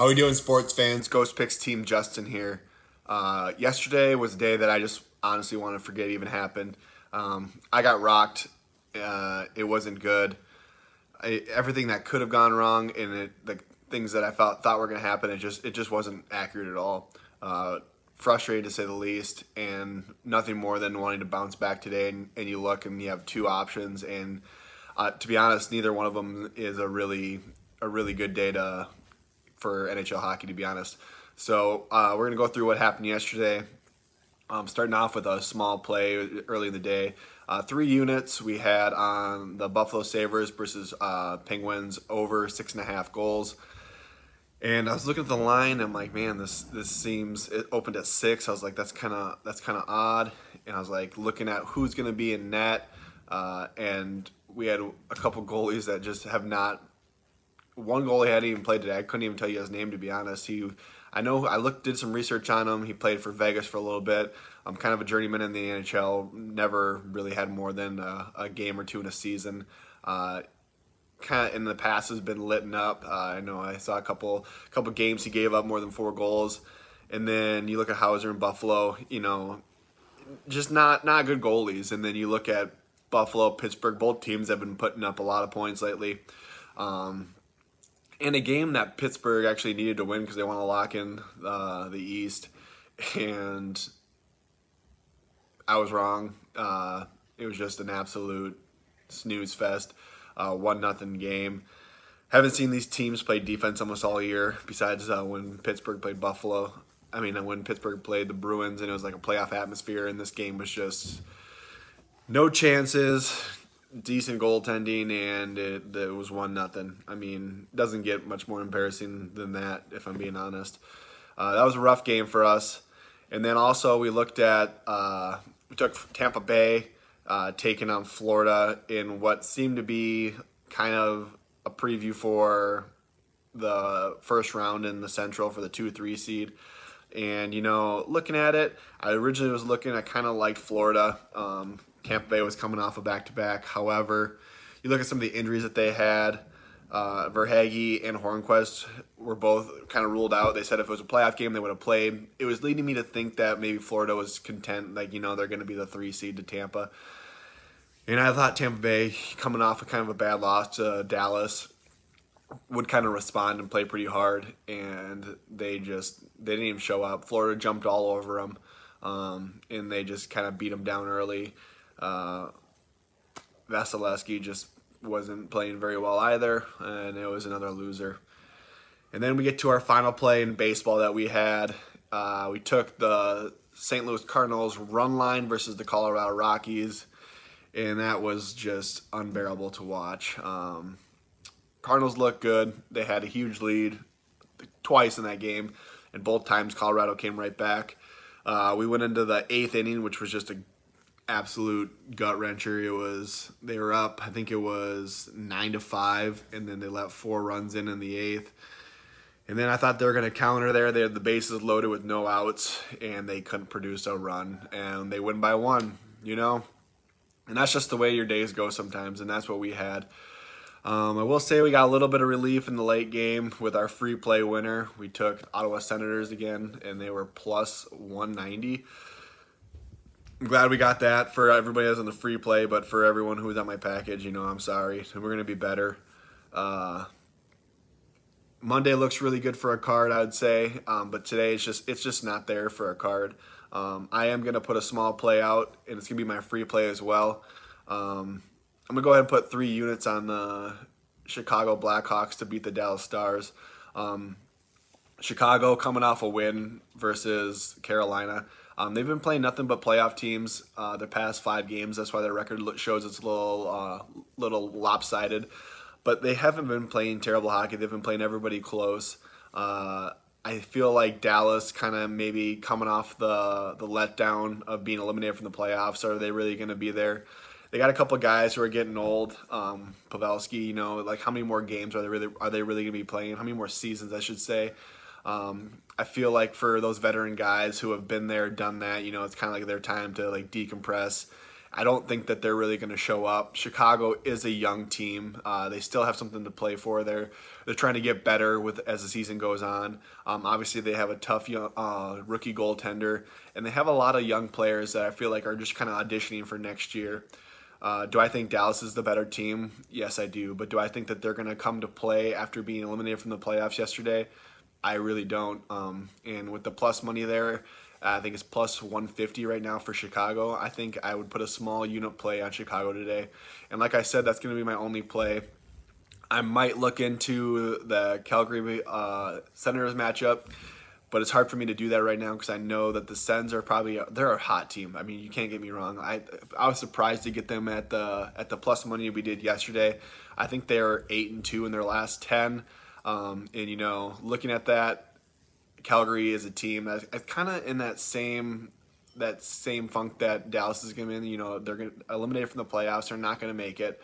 How we doing, sports fans? Ghost Picks team Justin here. Uh, yesterday was a day that I just honestly want to forget even happened. Um, I got rocked. Uh, it wasn't good. I, everything that could have gone wrong and it, the things that I thought thought were going to happen, it just it just wasn't accurate at all. Uh, frustrated to say the least, and nothing more than wanting to bounce back today. And, and you look and you have two options, and uh, to be honest, neither one of them is a really a really good day to for NHL hockey, to be honest. So uh, we're gonna go through what happened yesterday. Um, starting off with a small play early in the day. Uh, three units we had on the Buffalo Sabres versus uh, Penguins over six and a half goals. And I was looking at the line. I'm like, man, this this seems it opened at six. I was like, that's kind of that's kind of odd. And I was like looking at who's going to be in net. Uh, and we had a couple goalies that just have not one goalie hadn't even played today. I couldn't even tell you his name to be honest. He, I know I looked did some research on him. He played for Vegas for a little bit. I'm kind of a journeyman in the NHL. Never really had more than a, a game or two in a season. Uh, kind of in the past has been lit up. Uh, I know I saw a couple couple games he gave up more than four goals, and then you look at Houser in Buffalo. You know, just not not good goalies. And then you look at Buffalo, Pittsburgh. Both teams have been putting up a lot of points lately. Um, in a game that Pittsburgh actually needed to win because they want to lock in uh, the East, and I was wrong. Uh, it was just an absolute snooze fest. Uh, one nothing game. Haven't seen these teams play defense almost all year. Besides uh, when Pittsburgh played Buffalo, I mean when Pittsburgh played the Bruins, and it was like a playoff atmosphere. And this game was just no chances, decent goaltending, and it, it was one nothing. I mean, doesn't get much more embarrassing than that, if I'm being honest. Uh, that was a rough game for us. And then also we looked at uh, we took Tampa Bay uh, taking on Florida in what seemed to be kind of a preview for the first round in the Central for the two three seed. And you know, looking at it, I originally was looking. I kind of liked Florida. Um, Tampa Bay was coming off a back to back. However, you look at some of the injuries that they had. Uh, Verhaeghe and Hornqvist were both kind of ruled out. They said if it was a playoff game, they would have played. It was leading me to think that maybe Florida was content, like you know they're going to be the three seed to Tampa. And I thought Tampa Bay, coming off a kind of a bad loss to Dallas, would kind of respond and play pretty hard, and they just they didn't even show up. Florida jumped all over them, um, and they just kind of beat them down early. Uh, Vasilevskiy just wasn't playing very well either, and it was another loser. And then we get to our final play in baseball that we had. Uh, we took the St. Louis Cardinals run line versus the Colorado Rockies, and that was just unbearable to watch. Um, Cardinals looked good. They had a huge lead twice in that game, and both times Colorado came right back. Uh, we went into the eighth inning, which was just a absolute gut wrencher. It was they were up. I think it was nine to five, and then they let four runs in in the eighth. And then I thought they were going to counter there. They had the bases loaded with no outs, and they couldn't produce a run, and they win by one. You know, and that's just the way your days go sometimes, and that's what we had. Um, I will say we got a little bit of relief in the late game with our free play winner. We took Ottawa Senators again, and they were plus 190. I'm glad we got that for everybody that's on the free play, but for everyone who was on my package, you know, I'm sorry. We're going to be better. Uh, Monday looks really good for a card, I would say, um, but today it's just it's just not there for a card. Um, I am going to put a small play out, and it's going to be my free play as well. Um, I'm going to go ahead and put three units on the Chicago Blackhawks to beat the Dallas Stars. Um, Chicago coming off a win versus Carolina. Um, they've been playing nothing but playoff teams uh, the past five games. That's why their record shows it's a little, uh, little lopsided. But they haven't been playing terrible hockey. They've been playing everybody close. Uh, I feel like Dallas kind of maybe coming off the the letdown of being eliminated from the playoffs. Are they really going to be there? They got a couple guys who are getting old. Um, Pavelski, you know, like how many more games are they really are they really going to be playing? How many more seasons, I should say? Um, I feel like for those veteran guys who have been there, done that, you know, it's kind of like their time to like decompress I don't think that they're really going to show up. Chicago is a young team. Uh, they still have something to play for. They're they're trying to get better with as the season goes on. Um, obviously, they have a tough young, uh, rookie goaltender, and they have a lot of young players that I feel like are just kind of auditioning for next year. Uh, do I think Dallas is the better team? Yes, I do. But do I think that they're going to come to play after being eliminated from the playoffs yesterday? I really don't. Um, and with the plus money there, I think it's plus 150 right now for Chicago. I think I would put a small unit play on Chicago today. And like I said, that's going to be my only play. I might look into the Calgary uh, Senators matchup, but it's hard for me to do that right now because I know that the Sens are probably they're a hot team. I mean, you can't get me wrong. I I was surprised to get them at the at the plus money we did yesterday. I think they're eight and two in their last ten, um, and you know, looking at that, Calgary is a team that's, kind of in that same that same funk that Dallas is going to be in. You know, they're going to eliminate from the playoffs. They're not going to make it.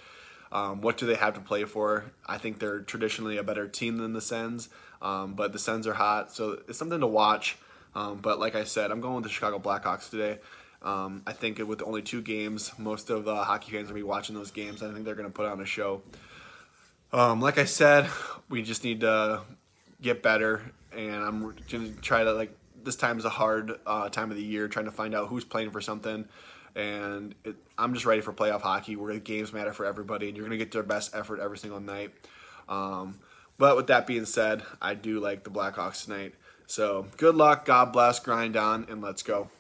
Um, what do they have to play for? I think they're traditionally a better team than the Sens, um, but the Sens are hot, so it's something to watch. Um, but like I said, I'm going with the Chicago Blackhawks today. Um, I think with only two games, most of the hockey fans will be watching those games. I think they're going to put on a show. Um, like I said, we just need to get better and I'm gonna try to like this time is a hard uh, time of the year, trying to find out who's playing for something. And it, I'm just ready for playoff hockey, where the games matter for everybody, and you're gonna get their best effort every single night. Um, but with that being said, I do like the Blackhawks tonight. So good luck, God bless, grind on, and let's go.